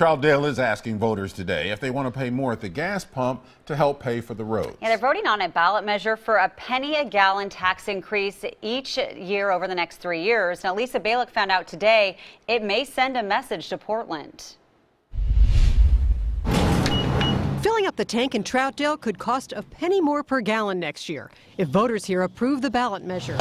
Troutdale is asking voters today if they want to pay more at the gas pump to help pay for the roads. Yeah, they're voting on a ballot measure for a penny a gallon tax increase each year over the next three years. Now, Lisa Balick found out today it may send a message to Portland. Filling up the tank in Troutdale could cost a penny more per gallon next year if voters here approve the ballot measure.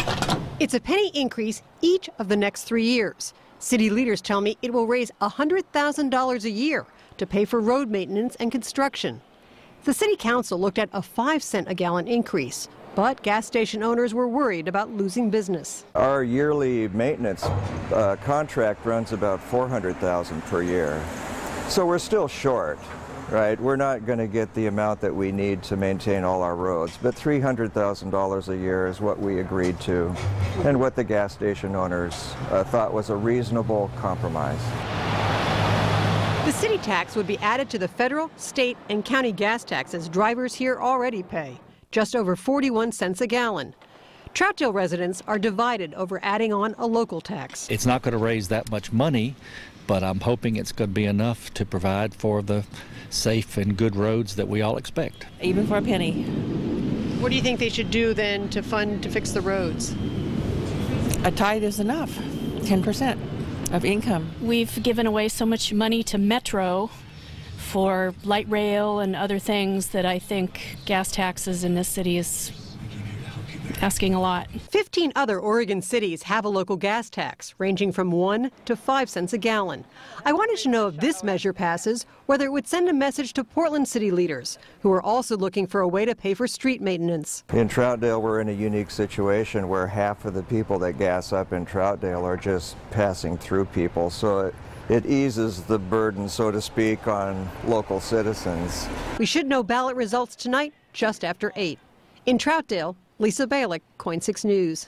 It's a penny increase each of the next three years. City leaders tell me it will raise $100,000 a year to pay for road maintenance and construction. The city council looked at a 5 cent a gallon increase, but gas station owners were worried about losing business. Our yearly maintenance uh, contract runs about 400,000 per year. So we're still short right? We're not going to get the amount that we need to maintain all our roads, but $300,000 a year is what we agreed to and what the gas station owners uh, thought was a reasonable compromise. The city tax would be added to the federal, state, and county gas taxes drivers here already pay, just over 41 cents a gallon. Troutdale residents are divided over adding on a local tax. It's not going to raise that much money, but I'm hoping it's going to be enough to provide for the safe and good roads that we all expect. Even for a penny. What do you think they should do then to fund to fix the roads? A tithe is enough, 10% of income. We've given away so much money to Metro for light rail and other things that I think gas taxes in this city is asking a lot. 15 other Oregon cities have a local gas tax ranging from 1 to 5 cents a gallon. I wanted to know if this measure passes, whether it would send a message to Portland city leaders who are also looking for a way to pay for street maintenance. In Troutdale, we're in a unique situation where half of the people that gas up in Troutdale are just passing through people. So it, it eases the burden, so to speak, on local citizens. We should know ballot results tonight just after 8. In Troutdale, Lisa Balick, KOIN 6 News.